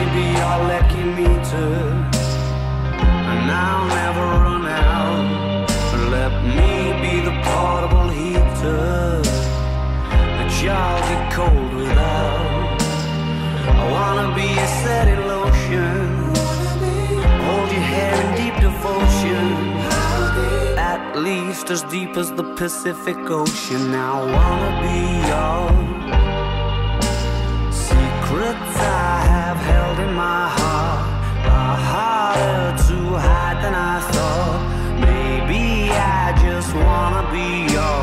Let me be your lucky meter, and I'll never run out. Let me be the portable heater that y'all get cold without. I wanna be a setting lotion, hold your hair in deep devotion. At least as deep as the Pacific Ocean. I wanna be yours my heart are harder to hide than I thought. Maybe I just wanna be yours.